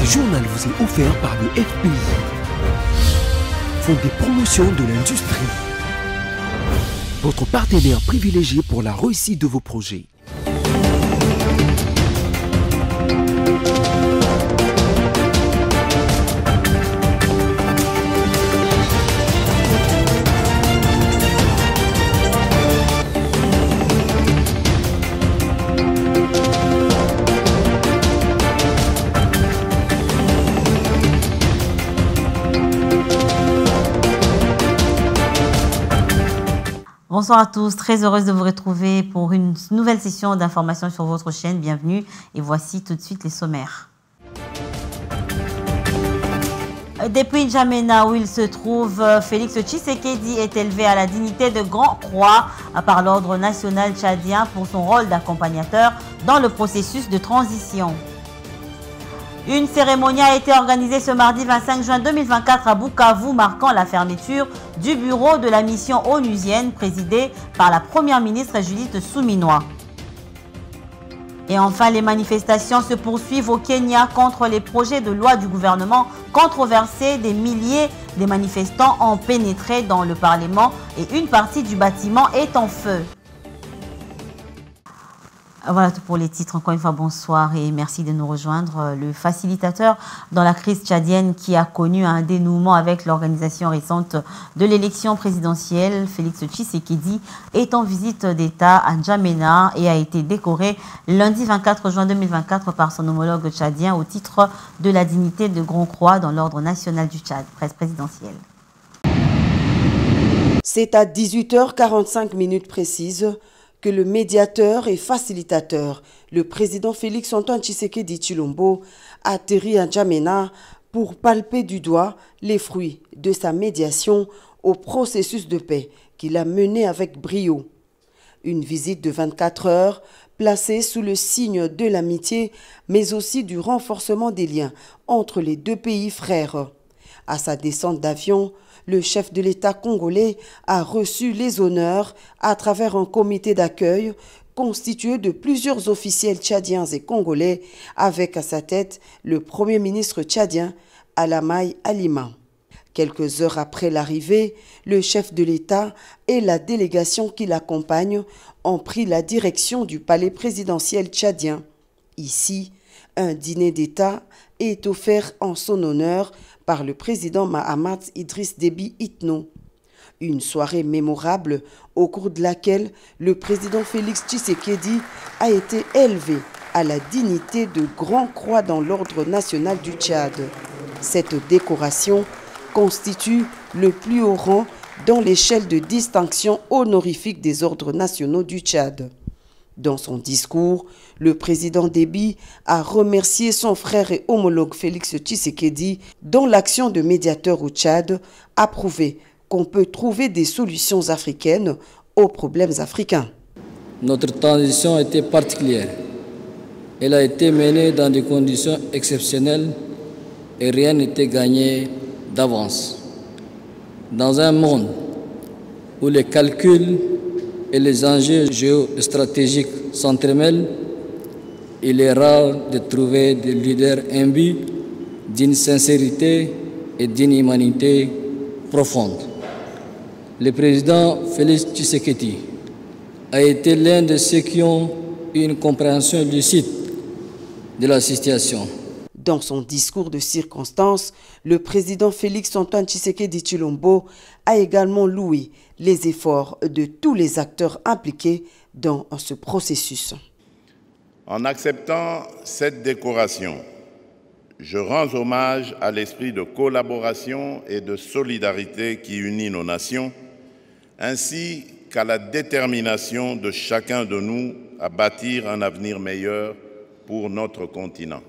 Ce journal vous est offert par le FPI, Fonds des promotions de l'industrie, votre partenaire privilégié pour la réussite de vos projets. Bonsoir à tous, très heureuse de vous retrouver pour une nouvelle session d'information sur votre chaîne. Bienvenue et voici tout de suite les sommaires. Depuis N'Djamena où il se trouve, Félix Tshisekedi est élevé à la dignité de Grand Croix par l'Ordre national tchadien pour son rôle d'accompagnateur dans le processus de transition. Une cérémonie a été organisée ce mardi 25 juin 2024 à Bukavu, marquant la fermeture du bureau de la mission onusienne présidée par la première ministre Judith Souminois. Et enfin, les manifestations se poursuivent au Kenya contre les projets de loi du gouvernement controversés. Des milliers de manifestants ont pénétré dans le Parlement et une partie du bâtiment est en feu. Voilà tout pour les titres. Encore une fois, bonsoir et merci de nous rejoindre. Le facilitateur dans la crise tchadienne qui a connu un dénouement avec l'organisation récente de l'élection présidentielle, Félix Tshisekedi, est en visite d'État à N'Djamena et a été décoré lundi 24 juin 2024 par son homologue tchadien au titre de la dignité de Grand Croix dans l'ordre national du Tchad, presse présidentielle. C'est à 18h45 minutes précises que le médiateur et facilitateur, le président Félix Antoine Tshisekedi Chilombo, atterrit à N'Djamena pour palper du doigt les fruits de sa médiation au processus de paix qu'il a mené avec brio. Une visite de 24 heures placée sous le signe de l'amitié, mais aussi du renforcement des liens entre les deux pays frères. À sa descente d'avion, le chef de l'État congolais a reçu les honneurs à travers un comité d'accueil constitué de plusieurs officiels tchadiens et congolais, avec à sa tête le Premier ministre tchadien Alamai Alima. Quelques heures après l'arrivée, le chef de l'État et la délégation qui l'accompagne ont pris la direction du palais présidentiel tchadien. Ici, un dîner d'État est offert en son honneur par le président Mahamat Idriss Déby Itno. Une soirée mémorable au cours de laquelle le président Félix Tshisekedi a été élevé à la dignité de Grand Croix dans l'ordre national du Tchad. Cette décoration constitue le plus haut rang dans l'échelle de distinction honorifique des ordres nationaux du Tchad. Dans son discours, le président Déby a remercié son frère et homologue Félix Tshisekedi, dont l'action de médiateur au Tchad a prouvé qu'on peut trouver des solutions africaines aux problèmes africains. Notre transition a été particulière. Elle a été menée dans des conditions exceptionnelles et rien n'était gagné d'avance. Dans un monde où les calculs et les enjeux géostratégiques s'entremêlent, il est rare de trouver des leaders imbus d'une sincérité et d'une humanité profonde. Le président Félix Tshisekedi a été l'un de ceux qui ont une compréhension lucide de la situation. Dans son discours de circonstance, le président Félix Antoine Tshisekedi Chilombo a également loué les efforts de tous les acteurs impliqués dans ce processus. En acceptant cette décoration, je rends hommage à l'esprit de collaboration et de solidarité qui unit nos nations, ainsi qu'à la détermination de chacun de nous à bâtir un avenir meilleur pour notre continent.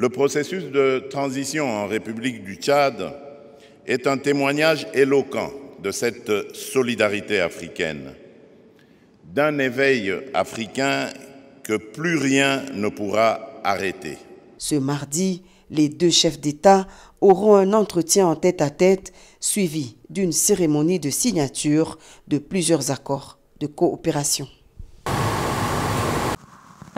Le processus de transition en République du Tchad est un témoignage éloquent de cette solidarité africaine, d'un éveil africain que plus rien ne pourra arrêter. Ce mardi, les deux chefs d'État auront un entretien en tête-à-tête suivi d'une cérémonie de signature de plusieurs accords de coopération.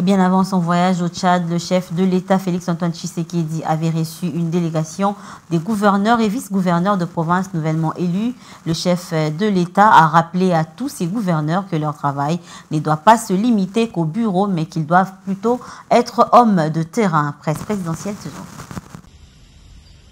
Bien avant son voyage au Tchad, le chef de l'État Félix Antoine Tshisekedi avait reçu une délégation des gouverneurs et vice-gouverneurs de provinces nouvellement élus. Le chef de l'État a rappelé à tous ces gouverneurs que leur travail ne doit pas se limiter qu'au bureau, mais qu'ils doivent plutôt être hommes de terrain. Presse présidentielle ce jour.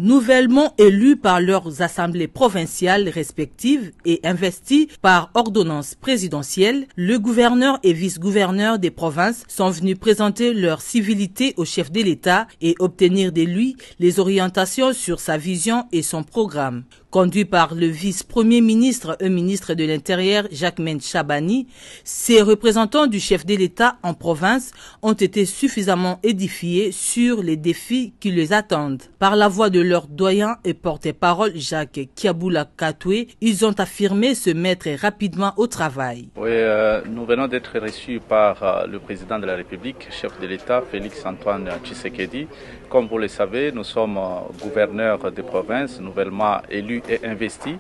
Nouvellement élus par leurs assemblées provinciales respectives et investis par ordonnance présidentielle, le gouverneur et vice-gouverneur des provinces sont venus présenter leur civilité au chef de l'État et obtenir de lui les orientations sur sa vision et son programme. Conduit par le vice-premier ministre et ministre de l'Intérieur Jacques Chabani, ces représentants du chef de l'État en province ont été suffisamment édifiés sur les défis qui les attendent. Par la voix de leur doyen et porte-parole Jacques Kiaboula Katoué, ils ont affirmé se mettre rapidement au travail. Oui, euh, nous venons d'être reçus par euh, le président de la République, chef de l'État, Félix Antoine Tshisekedi. Comme vous le savez, nous sommes euh, gouverneurs des provinces nouvellement élus et investi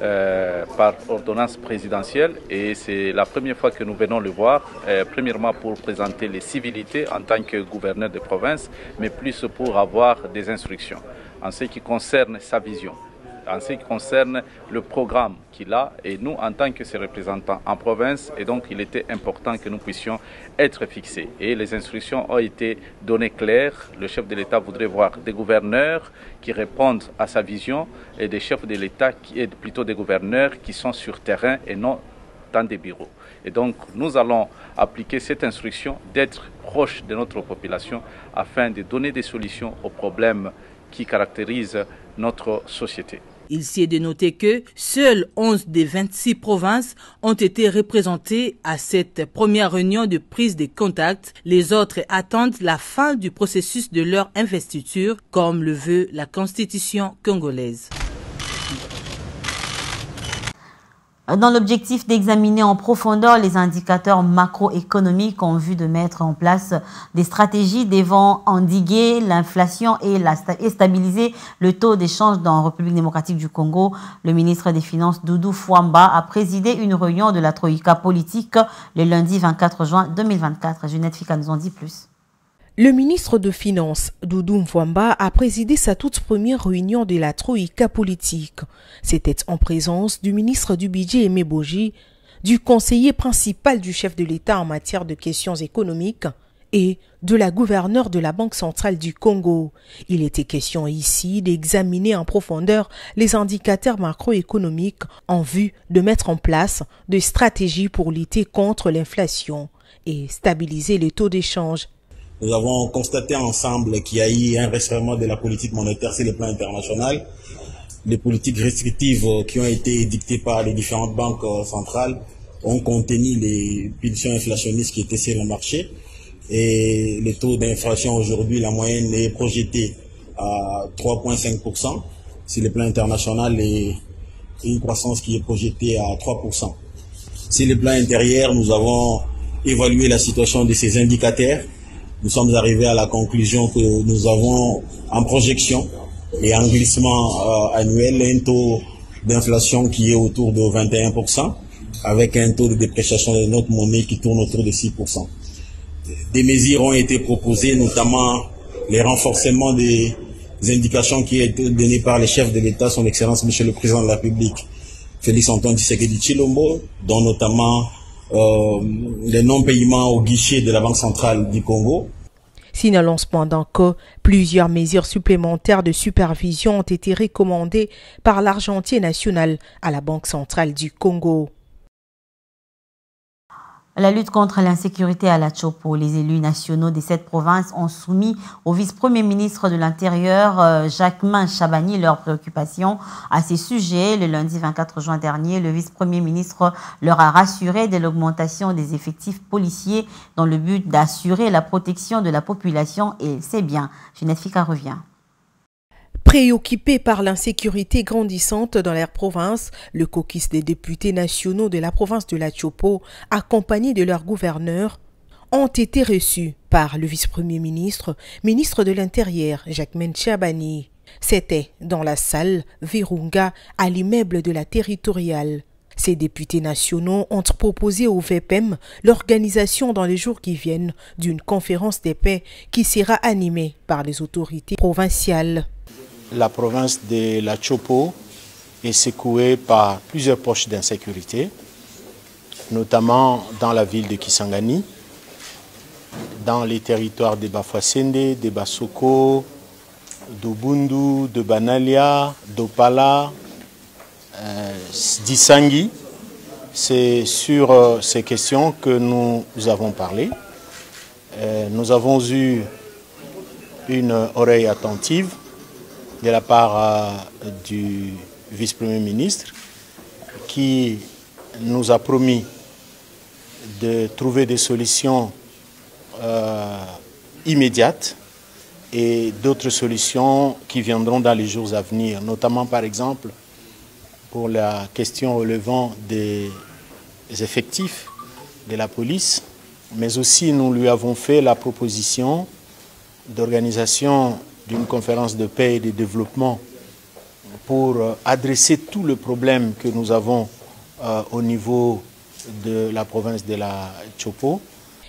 euh, par ordonnance présidentielle. Et c'est la première fois que nous venons le voir, euh, premièrement pour présenter les civilités en tant que gouverneur de province, mais plus pour avoir des instructions. En ce qui concerne sa vision en ce qui concerne le programme qu'il a et nous en tant que ses représentants en province et donc il était important que nous puissions être fixés et les instructions ont été données claires. Le chef de l'État voudrait voir des gouverneurs qui répondent à sa vision et des chefs de l'État qui est plutôt des gouverneurs qui sont sur terrain et non dans des bureaux. Et donc nous allons appliquer cette instruction d'être proche de notre population afin de donner des solutions aux problèmes qui caractérisent notre société. Il s'y est de noter que seules 11 des 26 provinces ont été représentées à cette première réunion de prise de contact. Les autres attendent la fin du processus de leur investiture, comme le veut la constitution congolaise. Dans l'objectif d'examiner en profondeur les indicateurs macroéconomiques en vue de mettre en place des stratégies devant endiguer l'inflation et, stabiliser le taux d'échange dans la République démocratique du Congo. Le ministre des Finances, Doudou Fouamba, a présidé une réunion de la Troïka politique le lundi 24 juin 2024. Junette Fika nous en dit plus. Le ministre de Finances, Doudou Mfwamba, a présidé sa toute première réunion de la Troïka politique. C'était en présence du ministre du Budget Aimé du conseiller principal du chef de l'État en matière de questions économiques et de la gouverneure de la Banque centrale du Congo. Il était question ici d'examiner en profondeur les indicateurs macroéconomiques en vue de mettre en place des stratégies pour lutter contre l'inflation et stabiliser les taux d'échange nous avons constaté ensemble qu'il y a eu un resserrement de la politique monétaire sur le plan international. Les politiques restrictives qui ont été édictées par les différentes banques euh, centrales ont contenu les pulsions inflationnistes qui étaient sur le marché. Et le taux d'inflation aujourd'hui, la moyenne est projetée à 3,5% sur le plan international et une croissance qui est projetée à 3%. Sur le plan intérieur, nous avons évalué la situation de ces indicateurs nous sommes arrivés à la conclusion que nous avons en projection et en glissement euh, annuel un taux d'inflation qui est autour de 21%, avec un taux de dépréciation de notre monnaie qui tourne autour de 6%. Des mesures ont été proposées, notamment les renforcements des indications qui ont été données par les chefs de l'État, son Excellence Monsieur le Président de la République, Félix Antoine Tshisekedi Chilombo, dont notamment euh, les non-paiements au guichet de la Banque centrale du Congo. Signalons cependant que plusieurs mesures supplémentaires de supervision ont été recommandées par l'Argentier national à la Banque centrale du Congo. La lutte contre l'insécurité à la Chopo, les élus nationaux des sept provinces ont soumis au vice-premier ministre de l'Intérieur, euh, Jacquemin Chabani, leurs préoccupations à ces sujets. Le lundi 24 juin dernier, le vice-premier ministre leur a rassuré de l'augmentation des effectifs policiers dans le but d'assurer la protection de la population et c'est bien. Jeanette Fika revient. Préoccupés par l'insécurité grandissante dans leur province, le caucus des députés nationaux de la province de la Chopo, accompagnés de leur gouverneur, ont été reçus par le vice-premier ministre, ministre de l'Intérieur, Jacquemin Chabani. C'était dans la salle Virunga à l'immeuble de la territoriale. Ces députés nationaux ont proposé au VPM l'organisation dans les jours qui viennent d'une conférence des paix qui sera animée par les autorités provinciales. La province de la Chopo est secouée par plusieurs poches d'insécurité, notamment dans la ville de Kisangani, dans les territoires de Bafasende, de Basoko, d'Ubundu, de Banalia, d'Opala, euh, d'Isangi. C'est sur euh, ces questions que nous avons parlé. Euh, nous avons eu une oreille attentive de la part du vice-premier ministre qui nous a promis de trouver des solutions immédiates et d'autres solutions qui viendront dans les jours à venir, notamment par exemple pour la question relevant des effectifs de la police, mais aussi nous lui avons fait la proposition d'organisation d'une conférence de paix et de développement pour adresser tout le problème que nous avons euh, au niveau de la province de la Chopo.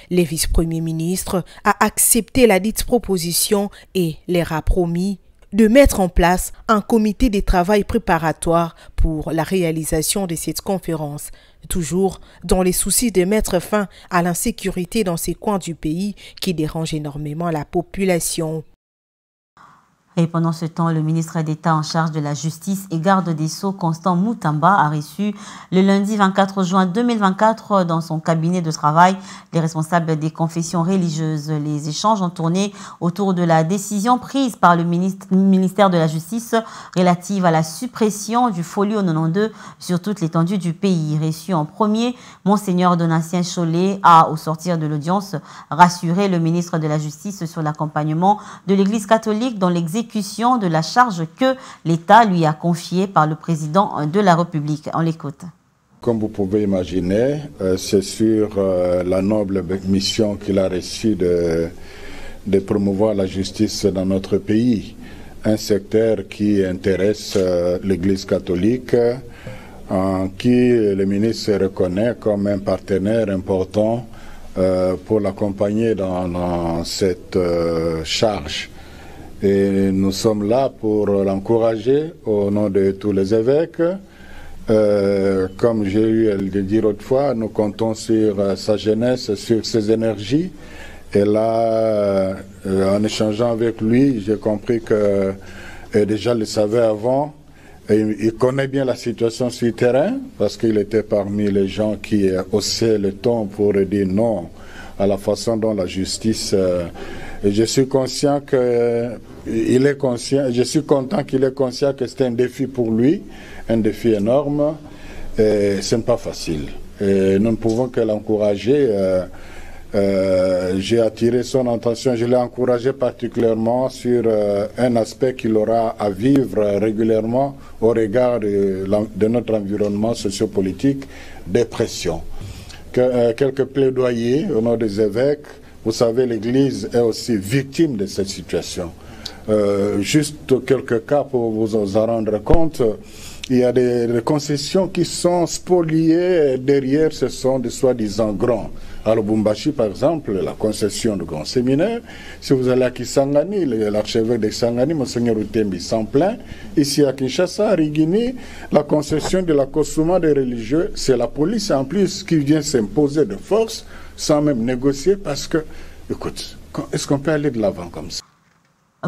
Le vice-premier ministre a accepté la dite proposition et leur a promis de mettre en place un comité de travail préparatoire pour la réalisation de cette conférence, toujours dans les soucis de mettre fin à l'insécurité dans ces coins du pays qui dérangent énormément la population. Et pendant ce temps, le ministre d'État en charge de la justice et garde des Sceaux, Constant Moutamba, a reçu le lundi 24 juin 2024 dans son cabinet de travail les responsables des confessions religieuses. Les échanges ont tourné autour de la décision prise par le ministère de la Justice relative à la suppression du folio 92 sur toute l'étendue du pays. Reçu en premier, Monseigneur Donatien Cholet a, au sortir de l'audience, rassuré le ministre de la Justice sur l'accompagnement de l'Église catholique dans l'exécution de la charge que l'État lui a confiée par le président de la République. On l'écoute. Comme vous pouvez imaginer, euh, c'est sur euh, la noble mission qu'il a reçue de, promouvoir la justice dans notre pays, un secteur qui intéresse euh, l'Église catholique, en qui le ministre se reconnaît comme un partenaire important pour l'accompagner dans, cette charge. Et nous sommes là pour l'encourager au nom de tous les évêques. Euh, comme j'ai eu à le dire autrefois, nous comptons sur euh, sa jeunesse, sur ses énergies. Et là, euh, en échangeant avec lui, j'ai compris que déjà le savait avant. Et il connaît bien la situation sur le terrain parce qu'il était parmi les gens qui haussaient le ton pour dire non à la façon dont la justice je suis conscient que il est conscient, je suis content qu'il est conscient que c'est un défi pour lui, un défi énorme. Ce n'est pas facile. Nous ne pouvons que l'encourager. Euh, euh, j'ai attiré son attention, je l'ai encouragé particulièrement sur euh, un aspect qu'il aura à vivre régulièrement au regard de, notre environnement sociopolitique, dépression. Que, quelques plaidoyers au nom des évêques vous savez, l'Église est aussi victime de cette situation. Euh, juste quelques cas pour vous en rendre compte. Il y a des, concessions qui sont spoliées. Derrière, ce sont des soi-disant grands. À Lubumbashi, par exemple, la concession de grands séminaires. Si vous allez à Kisangani, l'archevêque de Kisangani, Monseigneur Utembi, s'en plaint. Ici à Kinshasa, à Rigini, la concession de la Kosuma des religieux, c'est la police en plus qui vient s'imposer de force sans même négocier parce que, écoute, est-ce qu'on peut aller de l'avant comme ça?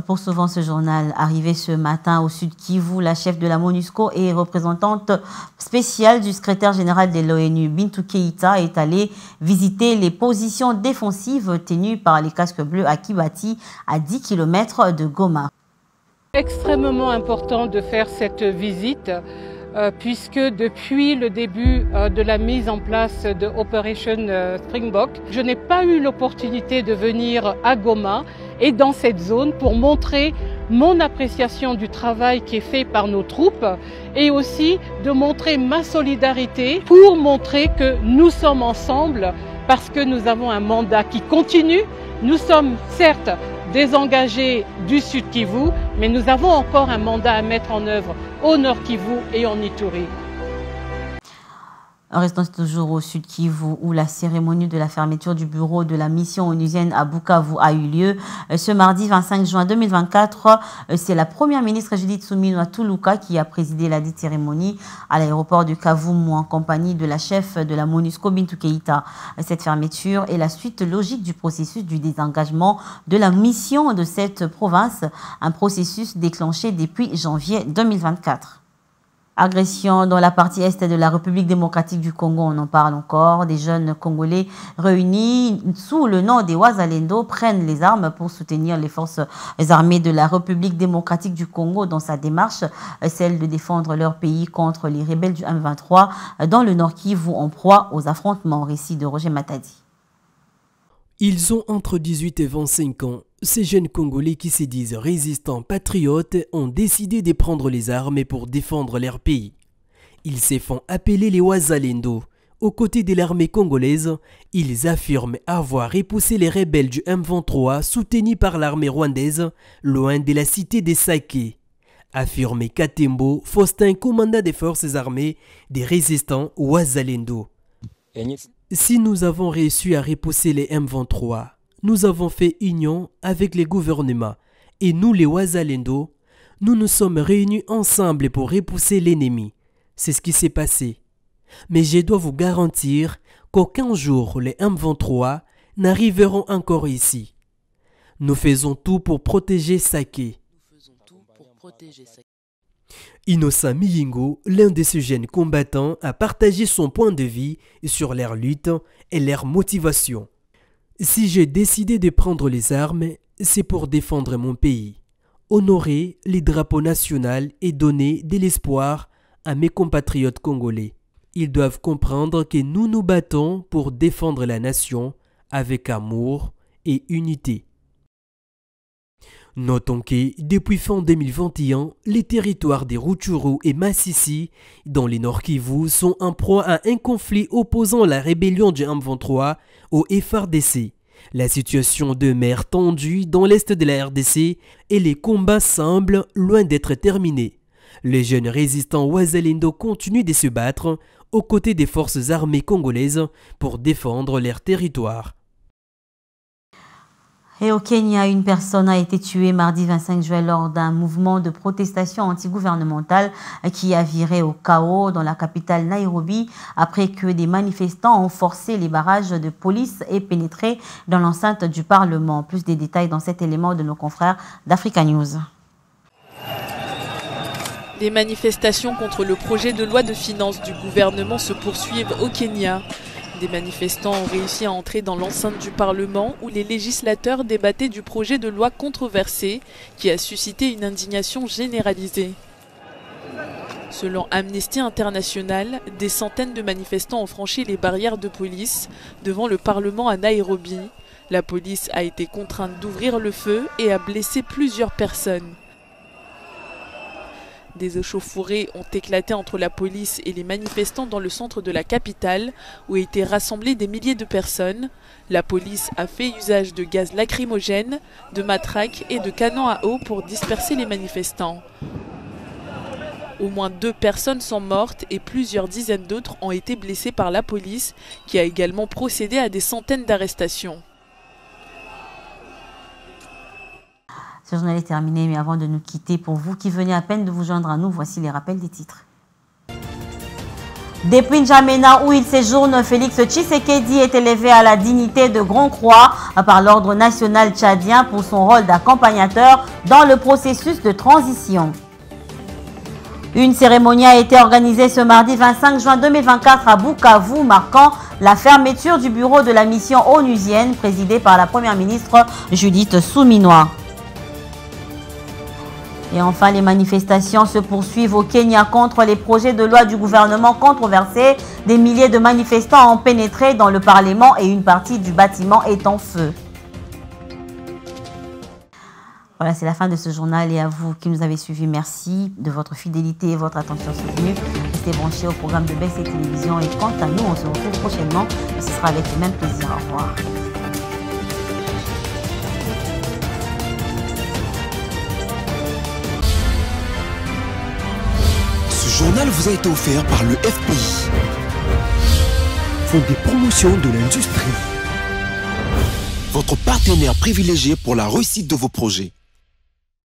Poursuivant ce journal, arrivé ce matin au sud Kivu, la chef de la MONUSCO et représentante spéciale du secrétaire général de l'ONU, Bintou Keïta, est allée visiter les positions défensives tenues par les casques bleus à Kibati, à 10 km de Goma. Extrêmement important de faire cette visite euh, puisque depuis le début euh, de la mise en place de Operation euh, Springbok, je n'ai pas eu l'opportunité de venir à Goma et dans cette zone pour montrer mon appréciation du travail qui est fait par nos troupes et aussi de montrer ma solidarité pour montrer que nous sommes ensemble parce que nous avons un mandat qui continue. Nous sommes certes désengagés du Sud Kivu, mais nous avons encore un mandat à mettre en œuvre au Nord Kivu et en Ituri. Restons toujours au sud Kivu où la cérémonie de la fermeture du bureau de la mission onusienne à Bukavu a eu lieu euh, ce mardi 25 juin 2024. Euh, c'est la première ministre Judith Soumino Tuluka qui a présidé la dite cérémonie à l'aéroport de Kavumu en compagnie de la chef de la MONUSCO Bintou Keita. Cette fermeture est la suite logique du processus du désengagement de la mission de cette province, un processus déclenché depuis janvier 2024. Agression dans la partie est de la République démocratique du Congo, on en parle encore. Des jeunes Congolais réunis sous le nom des Wazalendo prennent les armes pour soutenir les forces armées de la République démocratique du Congo dans sa démarche, celle de défendre leur pays contre les rebelles du M23 dans le Nord Kivu en proie aux affrontements. Récit de Roger Matadi. Ils ont entre 18 et 25 ans. Ces jeunes Congolais qui se disent résistants patriotes ont décidé de prendre les armes pour défendre leur pays. Ils se font appeler les Wazalendo. Aux côtés de l'armée congolaise, ils affirment avoir repoussé les rebelles du M23 soutenus par l'armée rwandaise loin de la cité des Sake. Affirme Katembo, Faustin, commandant des forces armées des résistants Wazalendo. Si nous avons réussi à repousser les M23, nous avons fait union avec les gouvernements et nous les Wazalendo, nous nous sommes réunis ensemble pour repousser l'ennemi. C'est ce qui s'est passé. Mais je dois vous garantir qu'aucun jour les M23 n'arriveront encore ici. Nous faisons tout pour protéger Sake. Innocent Miyingo, l'un de ces jeunes combattants, a partagé son point de vue sur leur lutte et leur motivation. Si j'ai décidé de prendre les armes, c'est pour défendre mon pays, honorer les drapeaux nationaux et donner de l'espoir à mes compatriotes congolais. Ils doivent comprendre que nous nous battons pour défendre la nation avec amour et unité. Notons que, depuis fin 2021, les territoires des Rutshuru et Massissi, dans les Nord Kivu, sont en proie à un conflit opposant la rébellion du M23 au FRDC. La situation demeure tendue dans l'est de la RDC et les combats semblent loin d'être terminés. Les jeunes résistants Wazalindo continuent de se battre aux côtés des forces armées congolaises pour défendre leur territoire. Et au Kenya, une personne a été tuée mardi 25 juin lors d'un mouvement de protestation antigouvernementale qui a viré au chaos dans la capitale Nairobi après que des manifestants ont forcé les barrages de police et pénétré dans l'enceinte du Parlement. Plus de détails dans cet élément de nos confrères d'Africa News. Les manifestations contre le projet de loi de finances du gouvernement se poursuivent au Kenya. Des manifestants ont réussi à entrer dans l'enceinte du Parlement où les législateurs débattaient du projet de loi controversé qui a suscité une indignation généralisée. Selon Amnesty International, des centaines de manifestants ont franchi les barrières de police devant le Parlement à Nairobi. La police a été contrainte d'ouvrir le feu et a blessé plusieurs personnes. Des échauffourées ont éclaté entre la police et les manifestants dans le centre de la capitale, où étaient rassemblés des milliers de personnes. La police a fait usage de gaz lacrymogène, de matraques et de canons à eau pour disperser les manifestants. Au moins deux personnes sont mortes et plusieurs dizaines d'autres ont été blessées par la police, qui a également procédé à des centaines d'arrestations. Ce journal est terminé, mais avant de nous quitter, pour vous qui venez à peine de vous joindre à nous, voici les rappels des titres. Depuis N'Djamena, où il séjourne, Félix Tshisekedi est élevé à la dignité de Grand Croix par l'Ordre national tchadien pour son rôle d'accompagnateur dans le processus de transition. Une cérémonie a été organisée ce mardi 25 juin 2024 à Bukavu, marquant la fermeture du bureau de la mission onusienne présidée par la première ministre Judith Souminois. Et enfin, les manifestations se poursuivent au Kenya contre les projets de loi du gouvernement controversés. Des milliers de manifestants ont pénétré dans le Parlement et une partie du bâtiment est en feu. Voilà, c'est la fin de ce journal et à vous qui nous avez suivis, merci de votre fidélité et votre attention soutenue. Restez branchés au programme de BC Télévision et quant à nous, on se retrouve prochainement. ce sera avec le même plaisir. Au revoir. Journal vous a été offert par le FPI. font des promotions de l'industrie. Votre partenaire privilégié pour la réussite de vos projets.